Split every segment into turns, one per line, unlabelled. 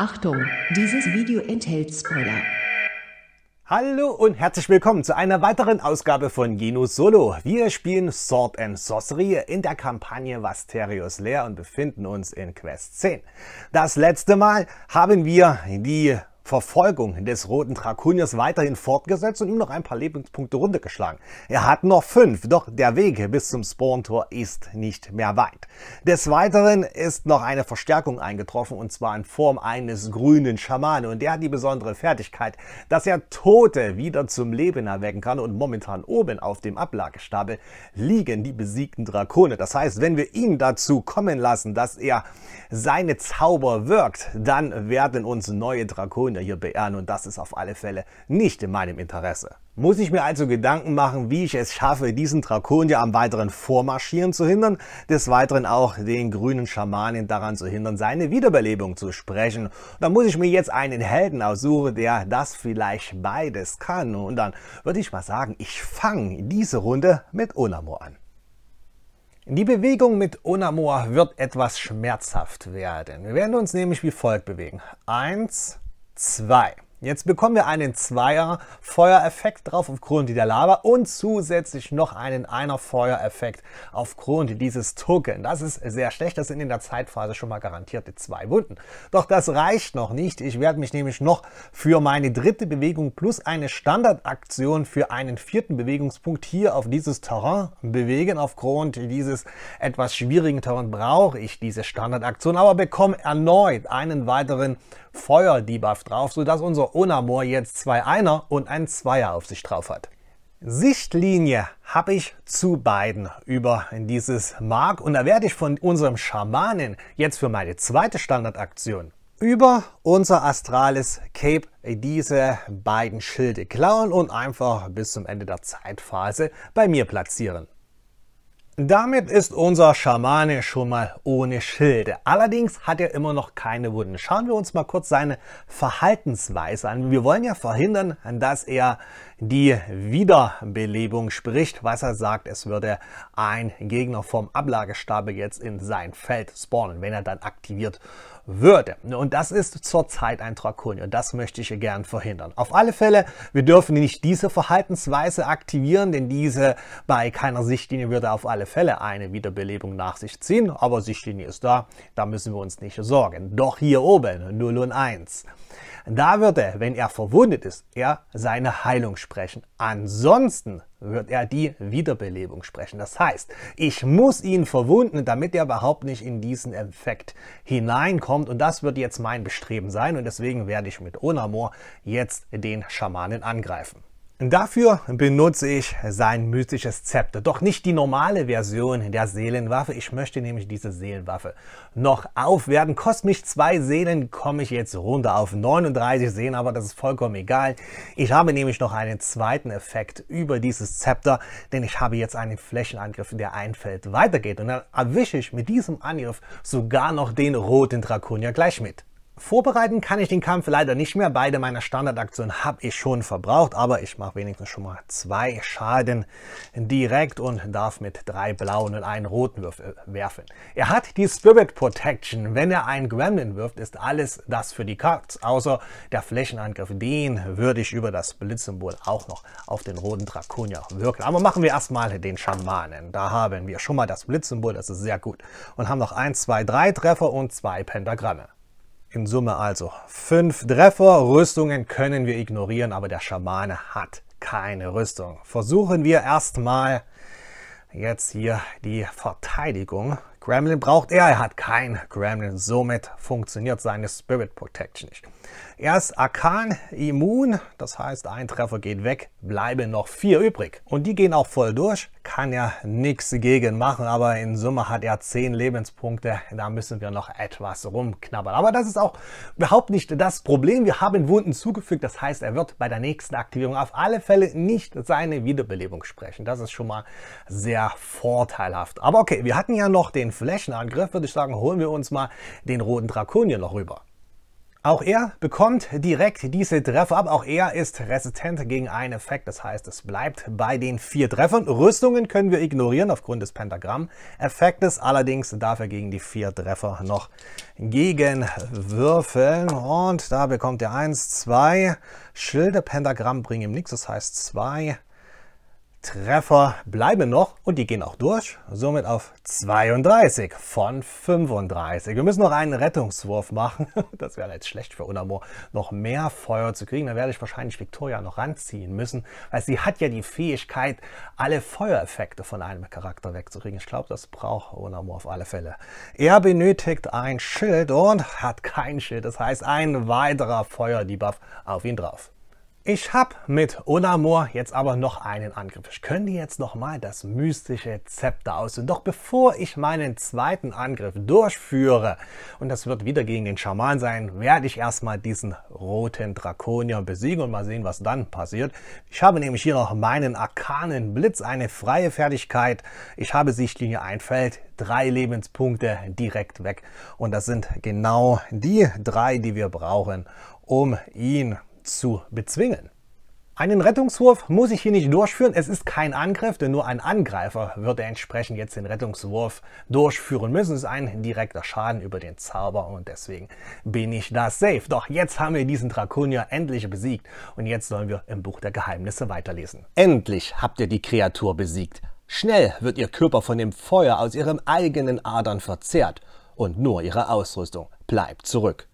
Achtung, dieses Video enthält Spoiler.
Hallo und herzlich willkommen zu einer weiteren Ausgabe von Genus Solo. Wir spielen Sword and Sorcery in der Kampagne Vasterius Leer und befinden uns in Quest 10. Das letzte Mal haben wir die Verfolgung des roten Drakoniers weiterhin fortgesetzt und ihm noch ein paar Lebenspunkte runtergeschlagen. Er hat noch fünf, doch der Weg bis zum Spawntor ist nicht mehr weit. Des Weiteren ist noch eine Verstärkung eingetroffen und zwar in Form eines grünen Schamanen und der hat die besondere Fertigkeit, dass er Tote wieder zum Leben erwecken kann und momentan oben auf dem Ablagestapel liegen die besiegten Drakone. Das heißt, wenn wir ihn dazu kommen lassen, dass er seine Zauber wirkt, dann werden uns neue Drakone hier beehren und das ist auf alle Fälle nicht in meinem Interesse. Muss ich mir also Gedanken machen, wie ich es schaffe, diesen Drakonier am weiteren Vormarschieren zu hindern, des Weiteren auch den grünen Schamanen daran zu hindern, seine Wiederbelebung zu sprechen. Da muss ich mir jetzt einen Helden aussuchen, der das vielleicht beides kann. Und dann würde ich mal sagen, ich fange diese Runde mit Onamor an. Die Bewegung mit Onamor wird etwas schmerzhaft werden. Wir werden uns nämlich wie folgt bewegen. Eins, 2. Jetzt bekommen wir einen Zweier Feuereffekt drauf aufgrund der Lava und zusätzlich noch einen Einer Feuereffekt aufgrund dieses Token. Das ist sehr schlecht, das sind in der Zeitphase schon mal garantierte zwei Wunden. Doch das reicht noch nicht. Ich werde mich nämlich noch für meine dritte Bewegung plus eine Standardaktion für einen vierten Bewegungspunkt hier auf dieses Terrain bewegen. Aufgrund dieses etwas schwierigen Terrain brauche ich diese Standardaktion, aber bekomme erneut einen weiteren Feuer-Debuff drauf, sodass unser Onamor jetzt zwei Einer und ein Zweier auf sich drauf hat. Sichtlinie habe ich zu beiden über dieses Mark und da werde ich von unserem Schamanen jetzt für meine zweite Standardaktion über unser astrales Cape diese beiden Schilde klauen und einfach bis zum Ende der Zeitphase bei mir platzieren. Damit ist unser Schamane schon mal ohne Schilde. Allerdings hat er immer noch keine Wunden. Schauen wir uns mal kurz seine Verhaltensweise an. Wir wollen ja verhindern, dass er die Wiederbelebung spricht, was er sagt, es würde ein Gegner vom Ablagestapel jetzt in sein Feld spawnen, wenn er dann aktiviert würde. Und das ist zurzeit ein Drakonier. Das möchte ich gern verhindern. Auf alle Fälle, wir dürfen nicht diese Verhaltensweise aktivieren, denn diese bei keiner Sichtlinie würde auf alle Fälle eine Wiederbelebung nach sich ziehen. Aber Sichtlinie ist da, da müssen wir uns nicht sorgen. Doch hier oben 0 und 1. Da wird er, wenn er verwundet ist, er seine Heilung sprechen. Ansonsten wird er die Wiederbelebung sprechen. Das heißt, ich muss ihn verwunden, damit er überhaupt nicht in diesen Effekt hineinkommt. Und das wird jetzt mein Bestreben sein. Und deswegen werde ich mit Onamor jetzt den Schamanen angreifen. Dafür benutze ich sein mystisches Zepter, doch nicht die normale Version der Seelenwaffe. Ich möchte nämlich diese Seelenwaffe noch aufwerten. Kostet mich zwei Seelen, komme ich jetzt runter auf 39 Seelen, aber das ist vollkommen egal. Ich habe nämlich noch einen zweiten Effekt über dieses Zepter, denn ich habe jetzt einen Flächenangriff, der ein Feld weitergeht. Und dann erwische ich mit diesem Angriff sogar noch den roten Drakonier gleich mit. Vorbereiten kann ich den Kampf leider nicht mehr. Beide meiner Standardaktionen habe ich schon verbraucht, aber ich mache wenigstens schon mal zwei Schaden direkt und darf mit drei blauen und einen roten Würfel werfen. Er hat die Spirit Protection. Wenn er einen Gremlin wirft, ist alles das für die Cards, außer der Flächenangriff. Den würde ich über das Blitzsymbol auch noch auf den roten Drakonier wirken. Aber machen wir erstmal den Schamanen. Da haben wir schon mal das Blitzsymbol, das ist sehr gut. Und haben noch 1, 2, 3 Treffer und zwei Pentagramme. In Summe also fünf Treffer. Rüstungen können wir ignorieren, aber der Schamane hat keine Rüstung. Versuchen wir erstmal jetzt hier die Verteidigung. Gremlin braucht er, er hat kein Gremlin, somit funktioniert seine Spirit Protection nicht. Er ist Arkan immun, das heißt ein Treffer geht weg, bleiben noch vier übrig. Und die gehen auch voll durch, kann er nichts gegen machen, aber in Summe hat er zehn Lebenspunkte, da müssen wir noch etwas rumknabbern. Aber das ist auch überhaupt nicht das Problem, wir haben Wunden zugefügt, das heißt er wird bei der nächsten Aktivierung auf alle Fälle nicht seine Wiederbelebung sprechen. Das ist schon mal sehr vorteilhaft. Aber okay, wir hatten ja noch den Flächenangriff, würde ich sagen, holen wir uns mal den roten Drakonier noch rüber. Auch er bekommt direkt diese Treffer ab. Auch er ist resistent gegen einen Effekt. Das heißt, es bleibt bei den vier Treffern. Rüstungen können wir ignorieren aufgrund des Pentagramm-Effektes. Allerdings darf er gegen die vier Treffer noch gegen würfeln. Und da bekommt er eins, zwei Schilde. Pentagramm bringen ihm nichts. Das heißt, zwei Treffer bleiben noch und die gehen auch durch, somit auf 32 von 35. Wir müssen noch einen Rettungswurf machen. Das wäre jetzt schlecht für Unamor, noch mehr Feuer zu kriegen. Dann werde ich wahrscheinlich Victoria noch ranziehen müssen, weil sie hat ja die Fähigkeit, alle Feuereffekte von einem Charakter wegzukriegen. Ich glaube, das braucht Unamor auf alle Fälle. Er benötigt ein Schild und hat kein Schild. Das heißt, ein weiterer Feuerdebuff auf ihn drauf. Ich habe mit Onamor jetzt aber noch einen Angriff. Ich könnte jetzt nochmal das mystische Zepter ausüben. Doch bevor ich meinen zweiten Angriff durchführe, und das wird wieder gegen den Schaman sein, werde ich erstmal diesen roten Drakonier besiegen und mal sehen, was dann passiert. Ich habe nämlich hier noch meinen arkanen Blitz, eine freie Fertigkeit. Ich habe Sichtlinie ein Feld, drei Lebenspunkte direkt weg. Und das sind genau die drei, die wir brauchen, um ihn zu bezwingen. Einen Rettungswurf muss ich hier nicht durchführen. Es ist kein Angriff, denn nur ein Angreifer würde entsprechend jetzt den Rettungswurf durchführen müssen. Es ist ein direkter Schaden über den Zauber und deswegen bin ich da safe. Doch jetzt haben wir diesen Drakonier endlich besiegt und jetzt sollen wir im Buch der Geheimnisse weiterlesen. Endlich habt ihr die Kreatur besiegt. Schnell wird ihr Körper von dem Feuer aus ihren eigenen Adern verzehrt und nur ihre Ausrüstung bleibt zurück.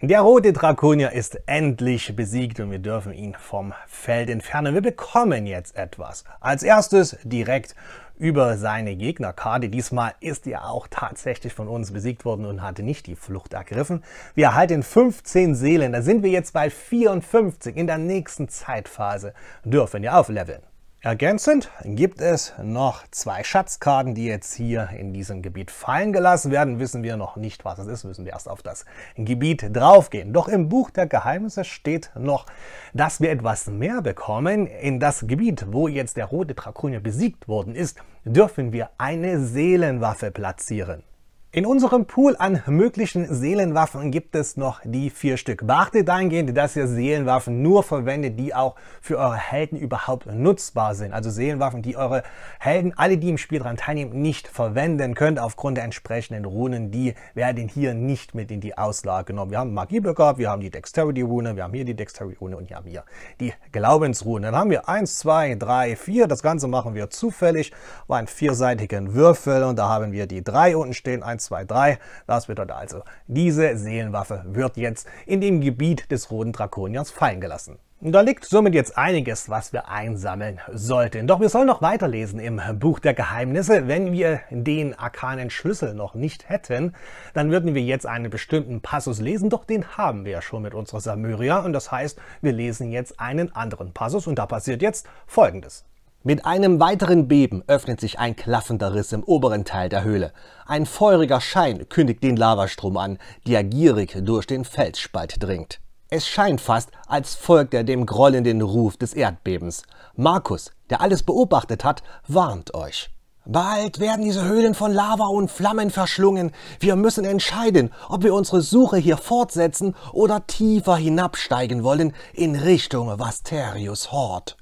Der rote Drakonier ist endlich besiegt und wir dürfen ihn vom Feld entfernen. Wir bekommen jetzt etwas. Als erstes direkt über seine Gegnerkarte. Diesmal ist er auch tatsächlich von uns besiegt worden und hatte nicht die Flucht ergriffen. Wir erhalten 15 Seelen. Da sind wir jetzt bei 54. In der nächsten Zeitphase dürfen wir aufleveln. Ergänzend gibt es noch zwei Schatzkarten, die jetzt hier in diesem Gebiet fallen gelassen werden. Wissen wir noch nicht, was es ist, müssen wir erst auf das Gebiet draufgehen. Doch im Buch der Geheimnisse steht noch, dass wir etwas mehr bekommen. In das Gebiet, wo jetzt der rote Drakonier besiegt worden ist, dürfen wir eine Seelenwaffe platzieren. In unserem Pool an möglichen Seelenwaffen gibt es noch die vier Stück. Beachtet dahingehend, dass ihr Seelenwaffen nur verwendet, die auch für eure Helden überhaupt nutzbar sind. Also Seelenwaffen, die eure Helden, alle die im Spiel daran teilnehmen, nicht verwenden könnt aufgrund der entsprechenden Runen. Die werden hier nicht mit in die Auslage genommen. Wir haben Magieböcker, wir haben die Dexterity-Rune, wir haben hier die Dexterity-Rune und wir haben hier die Glaubensrune. Dann haben wir eins, zwei, drei, vier. Das Ganze machen wir zufällig bei einem vierseitigen Würfel und da haben wir die drei unten stehen. 1, 2, 3. Das bedeutet also, diese Seelenwaffe wird jetzt in dem Gebiet des Roten Drakoniers fallen gelassen. Da liegt somit jetzt einiges, was wir einsammeln sollten. Doch wir sollen noch weiterlesen im Buch der Geheimnisse. Wenn wir den arkanen Schlüssel noch nicht hätten, dann würden wir jetzt einen bestimmten Passus lesen, doch den haben wir ja schon mit unserer Samyria und das heißt, wir lesen jetzt einen anderen Passus und da passiert jetzt Folgendes. Mit einem weiteren Beben öffnet sich ein klaffender Riss im oberen Teil der Höhle. Ein feuriger Schein kündigt den Lavastrom an, der gierig durch den Felsspalt dringt. Es scheint fast, als folgt er dem grollenden Ruf des Erdbebens. Markus, der alles beobachtet hat, warnt euch. Bald werden diese Höhlen von Lava und Flammen verschlungen. Wir müssen entscheiden, ob wir unsere Suche hier fortsetzen oder tiefer hinabsteigen wollen in Richtung Vasterius Hort.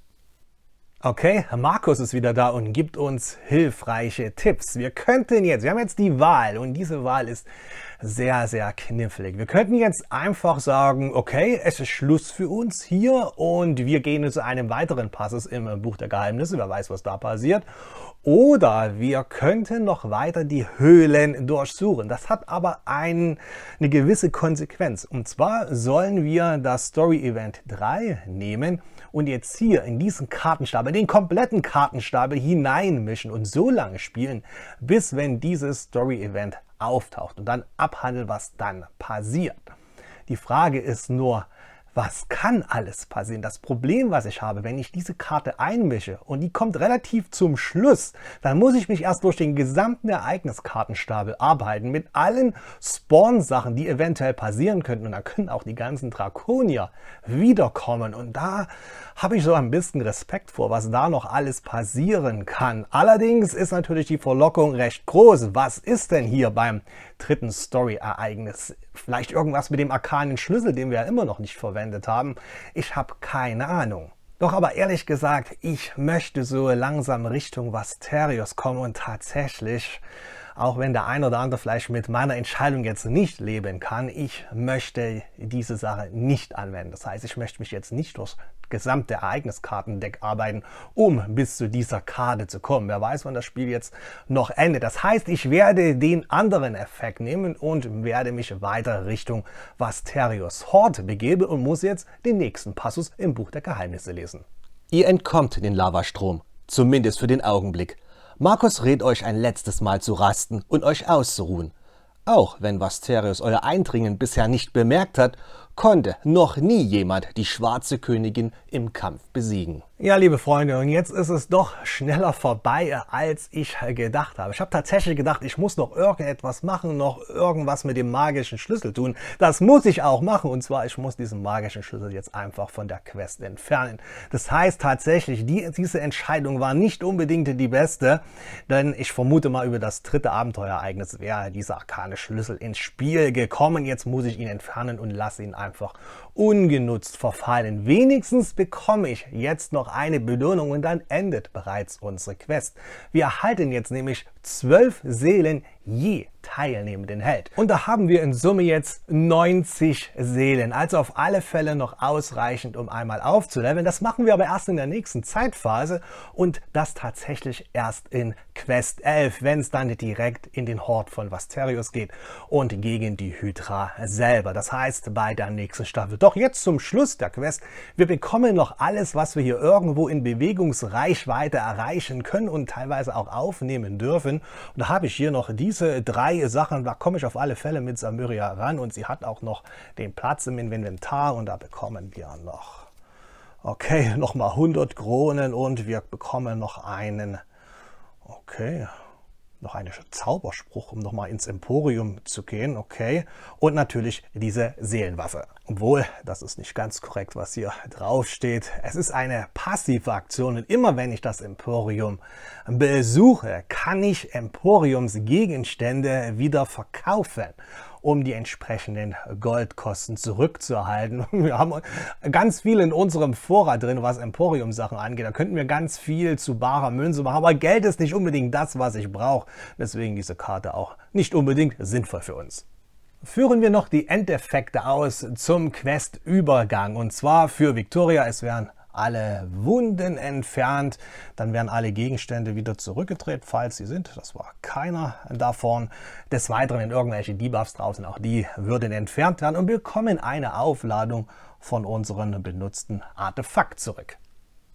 Okay, Markus ist wieder da und gibt uns hilfreiche Tipps. Wir könnten jetzt, wir haben jetzt die Wahl und diese Wahl ist sehr, sehr knifflig. Wir könnten jetzt einfach sagen, okay, es ist Schluss für uns hier und wir gehen zu einem weiteren Passus im Buch der Geheimnisse. Wer weiß, was da passiert. Oder wir könnten noch weiter die Höhlen durchsuchen. Das hat aber ein, eine gewisse Konsequenz. Und zwar sollen wir das Story Event 3 nehmen und jetzt hier in diesen Kartenstapel, den kompletten Kartenstapel hineinmischen und so lange spielen, bis wenn dieses Story Event auftaucht und dann abhandeln, was dann passiert. Die Frage ist nur, was kann alles passieren? Das Problem, was ich habe, wenn ich diese Karte einmische und die kommt relativ zum Schluss, dann muss ich mich erst durch den gesamten Ereigniskartenstapel arbeiten mit allen Spawn-Sachen, die eventuell passieren könnten. Und da können auch die ganzen Drakonier wiederkommen. Und da habe ich so ein bisschen Respekt vor, was da noch alles passieren kann. Allerdings ist natürlich die Verlockung recht groß. Was ist denn hier beim dritten Story-Ereignis. Vielleicht irgendwas mit dem arkanen Schlüssel, den wir ja immer noch nicht verwendet haben. Ich habe keine Ahnung. Doch aber ehrlich gesagt, ich möchte so langsam Richtung Vasterios kommen und tatsächlich auch wenn der ein oder andere vielleicht mit meiner Entscheidung jetzt nicht leben kann, ich möchte diese Sache nicht anwenden. Das heißt, ich möchte mich jetzt nicht durchs gesamte Ereigniskartendeck arbeiten, um bis zu dieser Karte zu kommen. Wer weiß, wann das Spiel jetzt noch endet. Das heißt, ich werde den anderen Effekt nehmen und werde mich weiter Richtung Vasterios Hort begeben und muss jetzt den nächsten Passus im Buch der Geheimnisse lesen.
Ihr entkommt den Lavastrom, zumindest für den Augenblick. Markus rät euch ein letztes Mal zu rasten und euch auszuruhen. Auch wenn Vasterius euer Eindringen bisher nicht bemerkt hat konnte noch nie jemand die schwarze Königin im Kampf besiegen.
Ja, liebe Freunde, und jetzt ist es doch schneller vorbei, als ich gedacht habe. Ich habe tatsächlich gedacht, ich muss noch irgendetwas machen, noch irgendwas mit dem magischen Schlüssel tun. Das muss ich auch machen, und zwar, ich muss diesen magischen Schlüssel jetzt einfach von der Quest entfernen. Das heißt tatsächlich, die, diese Entscheidung war nicht unbedingt die beste, denn ich vermute mal, über das dritte Abenteuerereignis wäre dieser arkane Schlüssel ins Spiel gekommen. Jetzt muss ich ihn entfernen und lasse ihn einfach einfach ungenutzt verfallen. Wenigstens bekomme ich jetzt noch eine Belohnung und dann endet bereits unsere Quest. Wir erhalten jetzt nämlich zwölf Seelen je teilnehmenden Held. Und da haben wir in Summe jetzt 90 Seelen, also auf alle Fälle noch ausreichend, um einmal aufzuleveln. Das machen wir aber erst in der nächsten Zeitphase und das tatsächlich erst in Quest 11, wenn es dann direkt in den Hort von Vasterius geht und gegen die Hydra selber. Das heißt, bei der nächsten Staffel. Doch jetzt zum Schluss der Quest. Wir bekommen noch alles, was wir hier irgendwo in Bewegungsreichweite erreichen können und teilweise auch aufnehmen dürfen. Und da habe ich hier noch diese drei Sachen. Da komme ich auf alle Fälle mit Samyria ran und sie hat auch noch den Platz im Inventar und da bekommen wir noch Okay, nochmal 100 Kronen und wir bekommen noch einen Okay, noch einen Zauberspruch, um nochmal ins Emporium zu gehen, okay. Und natürlich diese Seelenwaffe. Obwohl, das ist nicht ganz korrekt, was hier drauf steht. Es ist eine passive Aktion und immer wenn ich das Emporium besuche, kann ich Emporiumsgegenstände wieder verkaufen um die entsprechenden Goldkosten zurückzuerhalten. Wir haben ganz viel in unserem Vorrat drin, was Emporium-Sachen angeht. Da könnten wir ganz viel zu barer Münze machen, aber Geld ist nicht unbedingt das, was ich brauche. Deswegen diese Karte auch nicht unbedingt sinnvoll für uns führen wir noch die Endeffekte aus zum Quest-Übergang. Und zwar für Victoria, es werden alle Wunden entfernt. Dann werden alle Gegenstände wieder zurückgedreht, falls sie sind. Das war keiner davon. Des Weiteren, wenn irgendwelche Debuffs draußen, auch die würden entfernt werden und bekommen eine Aufladung von unserem benutzten Artefakt zurück.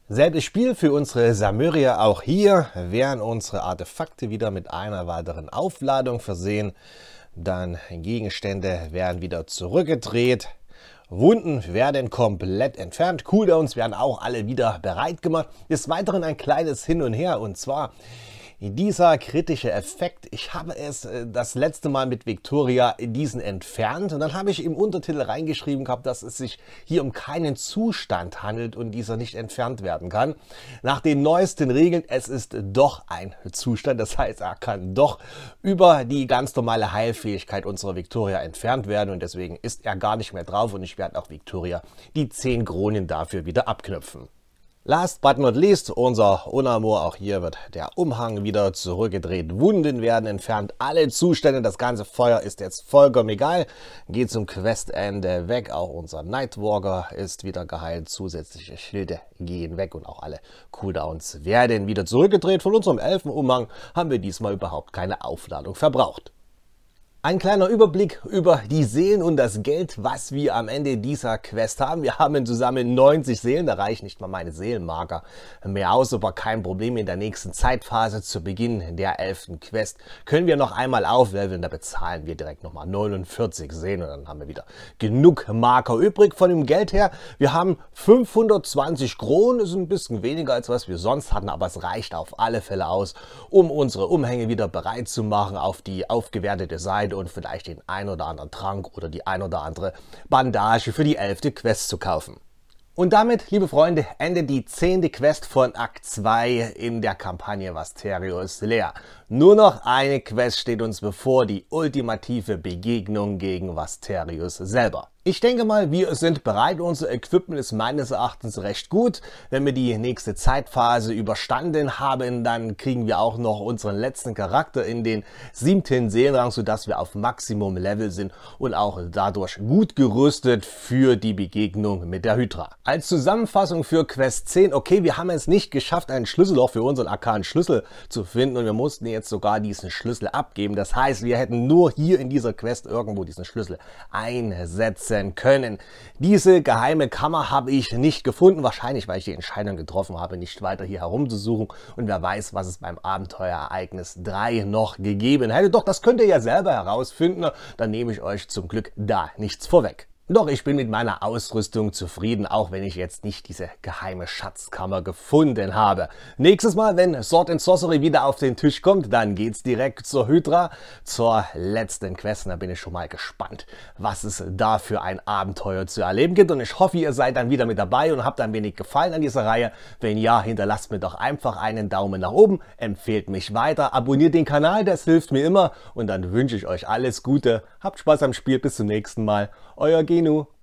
Selbes Spiel für unsere Samyria. Auch hier werden unsere Artefakte wieder mit einer weiteren Aufladung versehen. Dann Gegenstände werden wieder zurückgedreht. Wunden werden komplett entfernt. Cooldowns werden auch alle wieder bereit gemacht. Des Weiteren ein kleines Hin und Her und zwar dieser kritische Effekt, ich habe es äh, das letzte Mal mit Victoria diesen entfernt und dann habe ich im Untertitel reingeschrieben gehabt, dass es sich hier um keinen Zustand handelt und dieser nicht entfernt werden kann. Nach den neuesten Regeln, es ist doch ein Zustand, das heißt, er kann doch über die ganz normale Heilfähigkeit unserer Victoria entfernt werden und deswegen ist er gar nicht mehr drauf und ich werde auch Victoria die 10 Kronen dafür wieder abknüpfen. Last but not least, unser Unamor. Auch hier wird der Umhang wieder zurückgedreht. Wunden werden entfernt. Alle Zustände, das ganze Feuer ist jetzt vollkommen egal. Geht zum Questende weg. Auch unser Nightwalker ist wieder geheilt. Zusätzliche Schilde gehen weg und auch alle Cooldowns werden wieder zurückgedreht. Von unserem Elfenumhang haben wir diesmal überhaupt keine Aufladung verbraucht. Ein kleiner Überblick über die Seelen und das Geld, was wir am Ende dieser Quest haben. Wir haben zusammen 90 Seelen, da reicht nicht mal meine Seelenmarker mehr aus, aber kein Problem. In der nächsten Zeitphase zu Beginn der 11. Quest können wir noch einmal aufleveln, da bezahlen wir direkt nochmal 49 Seelen und dann haben wir wieder genug Marker übrig von dem Geld her. Wir haben 520 Kronen, ist ein bisschen weniger als was wir sonst hatten, aber es reicht auf alle Fälle aus, um unsere Umhänge wieder bereit zu machen auf die aufgewertete Seite Kleid und vielleicht den ein oder anderen Trank oder die ein oder andere Bandage für die elfte Quest zu kaufen.
Und damit, liebe Freunde, endet die zehnte Quest von Akt 2 in der Kampagne Vasterius leer. Nur noch eine Quest steht uns bevor, die ultimative Begegnung gegen Vasterius selber. Ich denke mal, wir sind bereit. Unser Equipment ist meines Erachtens recht gut. Wenn wir die nächste Zeitphase überstanden haben, dann kriegen wir auch noch unseren letzten Charakter in den siebten Seelenrang, sodass wir auf Maximum Level sind und auch dadurch gut gerüstet für die Begegnung mit der Hydra. Als Zusammenfassung für Quest 10, okay, wir haben es nicht geschafft, einen Schlüsselloch für unseren arkanen Schlüssel zu finden und wir mussten jetzt sogar diesen Schlüssel abgeben. Das heißt, wir hätten nur hier in dieser Quest irgendwo diesen Schlüssel einsetzen nutzen können. Diese geheime Kammer habe ich nicht gefunden, wahrscheinlich weil ich die Entscheidung getroffen habe, nicht weiter hier herumzusuchen und wer weiß, was es beim Abenteuerereignis 3 noch gegeben hätte. Doch das könnt ihr ja selber herausfinden, dann nehme ich euch zum Glück da nichts vorweg. Doch ich bin mit meiner Ausrüstung zufrieden, auch wenn ich jetzt nicht diese geheime Schatzkammer gefunden habe. Nächstes Mal, wenn Sword and Sorcery wieder auf den Tisch kommt, dann geht's direkt zur Hydra, zur letzten Quest. Da bin ich schon mal gespannt, was es da für ein Abenteuer zu erleben gibt. Und ich hoffe, ihr seid dann wieder mit dabei und habt ein wenig Gefallen an dieser Reihe. Wenn ja, hinterlasst mir doch einfach einen Daumen nach oben, empfehlt mich weiter, abonniert den Kanal, das hilft mir immer. Und dann wünsche ich euch alles Gute, habt Spaß am Spiel, bis zum nächsten Mal. Euer lige
nu.